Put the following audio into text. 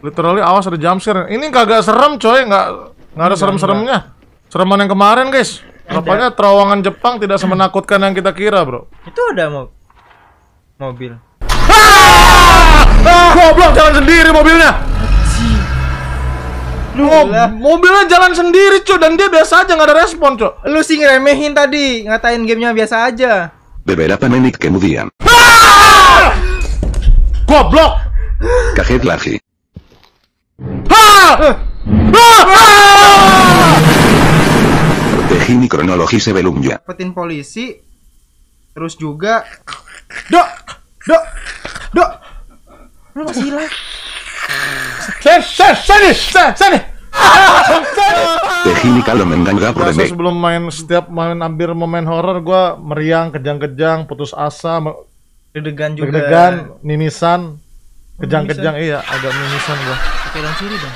Literally awas ada jump scare. Ini kagak serem coy, nggak nggak ada serem-seremnya. Sereman yang kemarin guys. Rupanya terowongan Jepang tidak semenakutkan yang kita kira bro. Itu ada mo mobil. Ah, goblok jalan sendiri mobilnya. Mo- Lah. mobilnya jalan sendiri cuy dan dia biasa aja nggak ada respon cuy. Lu sih ngeremehin tadi, ngatain gamenya biasa aja. Beberapa menit kemudian. Goblok. Kaget lagi. Protegini kronologi sebelumnya. Dapetin polisi. Terus juga Dok, dok, dok. Lu masih hilang. Sen, sen, sen, sini. Tehini kalau menganggap Biasa sebelum main setiap main hampir momen horor gua meriang, kejang-kejang, putus asa, Deg-degan juga. deg-degan, mimisan, kejang-kejang iya, agak mimisan gua. Pakai daun siri dong.